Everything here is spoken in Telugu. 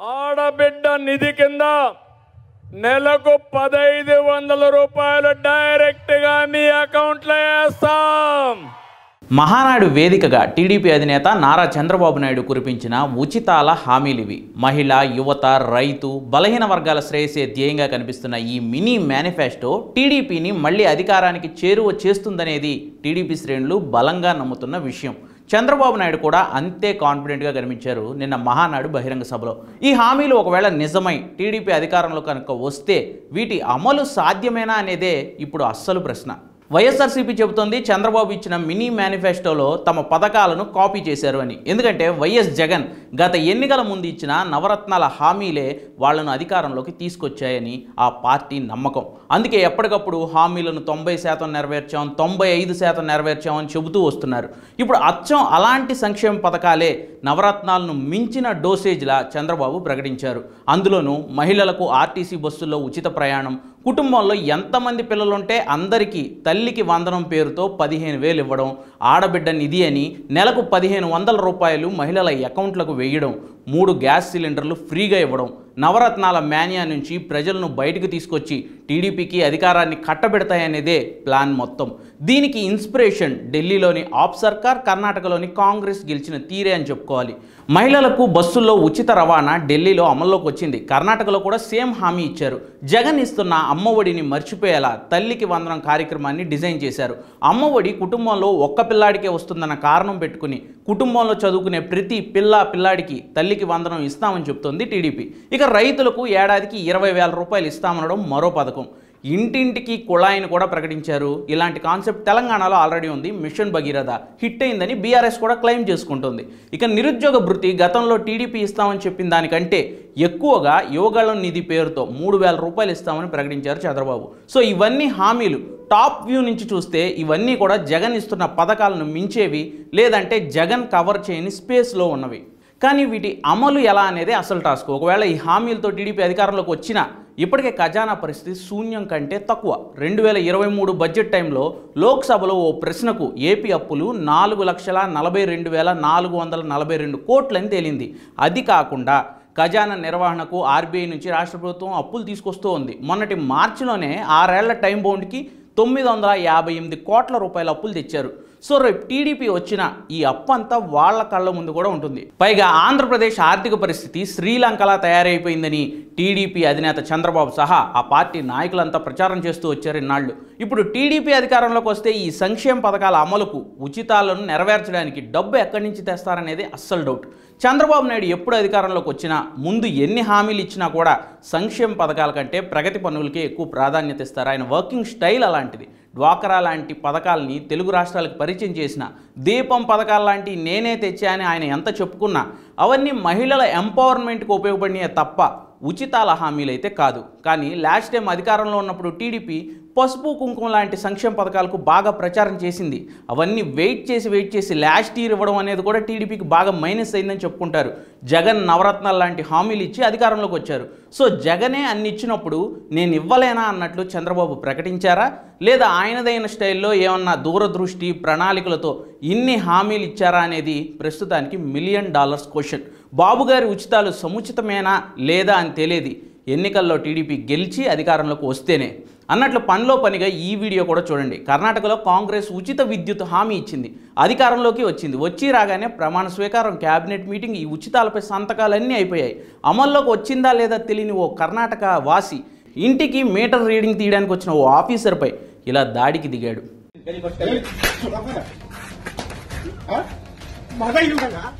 ఆడబిడ్డ నిధి కింద నెలకు పదైదు వందల రూపాయలు డైరెక్ట్గా మీ అకౌంట్లో వేస్తాం. మహానాడు వేదికగా టీడీపీ అధినేత నారా చంద్రబాబు నాయుడు కురిపించిన ఉచితాల హామీలివి. మహిళ యువత రైతు బలహీన వర్గాల శ్రేయసే ధ్యేయంగా కనిపిస్తున్న ఈ మినీ మేనిఫెస్టో టీడీపీని మళ్ళీ అధికారానికి చేరువ చేస్తుందనేది టీడీపీ శ్రేణులు బలంగా నమ్ముతున్న విషయం. చంద్రబాబు నాయుడు కూడా అంతే కాన్ఫిడెంట్గా కనిపించారు నిన్న మహానాడు బహిరంగ సభలో. ఈ హామీలు ఒకవేళ నిజమై టీడీపీ అధికారంలో కనుక వస్తే వీటి అమలు సాధ్యమేనా అనేదే ఇప్పుడు అస్సలు ప్రశ్న. వైఎస్ఆర్సీపీ చెబుతోంది చంద్రబాబు ఇచ్చిన మినీ మేనిఫెస్టోలో తమ పథకాలను కాపీ చేశారు అని. ఎందుకంటే వైఎస్ జగన్ గత ఎన్నికల ముందు ఇచ్చిన నవరత్నాల హామీలే వాళ్ళను అధికారంలోకి తీసుకొచ్చాయని ఆ పార్టీ నమ్మకం. అందుకే ఎప్పటికప్పుడు హామీలను తొంభై శాతం నెరవేర్చాం తొంభై ఐదు శాతం నెరవేర్చామని చెబుతూ వస్తున్నారు. ఇప్పుడు అచ్చం అలాంటి సంక్షేమ పథకాలే నవరత్నాలను మించిన డోసేజ్లా చంద్రబాబు ప్రకటించారు. అందులోనూ మహిళలకు ఆర్టీసీ బస్సుల్లో ఉచిత ప్రయాణం కుటుంబంలో ఎంతమంది పిల్లలుంటే అందరికీ తల్లికి వందనం పేరుతో పదిహేను వేలు ఇవ్వడం ఆడబిడ్డ నిధి అని నెలకు పదిహేను వందల రూపాయలు మహిళల అకౌంట్లకు వేయడం మూడు గ్యాస్ సిలిండర్లు ఫ్రీగా ఇవ్వడం నవరత్నాల మేనియా నుంచి ప్రజలను బయటకు తీసుకొచ్చి టీడీపీకి అధికారాన్ని కట్టబెడతాయనేదే ప్లాన్ మొత్తం. దీనికి ఇన్స్పిరేషన్ ఢిల్లీలోని ఆప్ సర్కార్ కర్ణాటకలోని కాంగ్రెస్ గెలిచిన తీరే అని చెప్పుకోవాలి. మహిళలకు బస్సుల్లో ఉచిత రవాణా ఢిల్లీలో అమల్లోకి వచ్చింది. కర్ణాటకలో కూడా సేమ్ హామీ ఇచ్చారు. జగన్ ఇస్తున్న అమ్మఒడిని మర్చిపోయేలా తల్లికి వందనం కార్యక్రమాన్ని డిజైన్ చేశారు. అమ్మఒడి కుటుంబంలో ఒక్క పిల్లాడికే వస్తుందన్న కారణం పెట్టుకుని కుటుంబంలో చదువుకునే ప్రతి పిల్ల పిల్లాడికి తల్లికి వందనం ఇస్తామని చెప్తోంది టీడీపీ. ఇక రైతులకు ఏడాదికి ఇరవై వేల రూపాయలు ఇస్తామనడం మరో పథకం. ఇంటింటికి కుళాయిని కూడా ప్రకటించారు. ఇలాంటి కాన్సెప్ట్ తెలంగాణలో ఆల్రెడీ ఉంది. మిషన్ భగీరథ హిట్ అయిందని బీఆర్ఎస్ కూడా క్లెయిమ్ చేసుకుంటుంది. ఇక నిరుద్యోగ భృతి గతంలో టీడీపీ ఇస్తామని చెప్పిన దానికంటే ఎక్కువగా యువగళం నిధి పేరుతో మూడు వేల రూపాయలు ఇస్తామని ప్రకటించారు చంద్రబాబు. సో ఇవన్నీ హామీలు. టాప్ వ్యూ నుంచి చూస్తే ఇవన్నీ కూడా జగన్ ఇస్తున్న పథకాలను మించేవి లేదంటే జగన్ కవర్ చేయని స్పేస్లో ఉన్నవి. కానీ వీటి అమలు ఎలా అనేది అసలు టాస్క్. ఒకవేళ ఈ హామీలతో టీడీపీ అధికారంలోకి వచ్చిన ఇప్పటికే ఖజానా పరిస్థితి శూన్యం కంటే తక్కువ. రెండు వేల ఇరవై మూడు బడ్జెట్ టైంలో లోక్సభలో ఓ ప్రశ్నకు ఏపీ అప్పులు నాలుగు లక్షల నలభై రెండు వేల నాలుగు వందల నలభై రెండు కోట్లని తేలింది. అది కాకుండా ఖజానా నిర్వహణకు ఆర్బీఐ నుంచి రాష్ట్ర ప్రభుత్వం అప్పులు తీసుకొస్తూ ఉంది మొన్నటి మార్చిలోనే ఆరేళ్ళ టైం బౌండ్కి తొమ్మిది వందల యాభై ఎనిమిది కోట్ల రూపాయల అప్పులు తెచ్చారు. సో రేపు టీడీపీ వచ్చిన ఈ అప్పు అంతా వాళ్ళ కళ్ళ ముందు కూడా ఉంటుంది. పైగా ఆంధ్రప్రదేశ్ ఆర్థిక పరిస్థితి శ్రీలంకలా తయారైపోయిందని టీడీపీ అధినేత చంద్రబాబు సహా ఆ పార్టీ నాయకులంతా ప్రచారం చేస్తూ వచ్చారు ఇన్నాళ్ళు. ఇప్పుడు టీడీపీ అధికారంలోకి వస్తే ఈ సంక్షేమ పథకాల అమలుకు ఉచితాలను నెరవేర్చడానికి డబ్బు ఎక్కడి నుంచి తెస్తారనేది అస్సలు డౌట్. చంద్రబాబు నాయుడు ఎప్పుడు అధికారంలోకి వచ్చినా ముందు ఎన్ని హామీలు ఇచ్చినా కూడా సంక్షేమ పథకాల కంటే ప్రగతి పనులకే ఎక్కువ ప్రాధాన్యత ఇస్తారు. ఆయన వర్కింగ్ స్టైల్ అలాంటిది. డ్వాకరా లాంటి పథకాలని తెలుగు రాష్ట్రాలకు పరిచయం చేసిన దీపం పథకాలు లాంటి నేనే తెచ్చానని ఆయన ఎంత చెప్పుకున్నా అవన్నీ మహిళల ఎంపవర్మెంట్కి ఉపయోగపడినాయి తప్ప ఉచితాల హామీలు అయితే కాదు. కానీ లాస్ట్ టైం అధికారంలో ఉన్నప్పుడు టీడీపీ పసుపు కుంకుమ లాంటి సంక్షేమ పథకాలకు బాగా ప్రచారం చేసింది. అవన్నీ వెయిట్ చేసి వెయిట్ చేసి లాస్ట్ ఇయర్ ఇవ్వడం అనేది కూడా టీడీపీకి బాగా మైనస్ అయిందని చెప్పుకుంటారు. జగన్ నవరత్నాలు లాంటి హామీలు ఇచ్చి అధికారంలోకి వచ్చారు. సో జగనే అన్ని ఇచ్చినప్పుడు నేను ఇవ్వలేనా అన్నట్లు చంద్రబాబు ప్రకటించారా? లేదా ఆయనదైన స్టైల్లో ఏమన్నా దూరదృష్టి ప్రణాళికలతో ఇన్ని హామీలు ఇచ్చారా అనేది ప్రస్తుతానికి మిలియన్ డాలర్స్ క్వశ్చన్. బాబు గారి ఉచితాలు సముచితమేనా లేదా అని తెలియదు. ఎన్నికల్లో టీడీపీ గెలిచి అధికారంలోకి వస్తేనే. అన్నట్లు పనిలో పనిగా ఈ వీడియో కూడా చూడండి. కర్ణాటకలో కాంగ్రెస్ ఉచిత విద్యుత్ హామీ ఇచ్చింది. అధికారంలోకి వచ్చింది. వచ్చి రాగానే ప్రమాణ స్వీకారం క్యాబినెట్ మీటింగ్ ఈ ఉచితాలపై సంతకాలన్నీ అయిపోయాయి. అమల్లోకి వచ్చిందా లేదా తెలియని ఓ కర్ణాటక వాసి ఇంటికి మీటర్ రీడింగ్ తీయడానికి వచ్చిన ఓ ఆఫీసర్పై ఇలా దాడికి దిగాడు. 啊，马在医院干啥？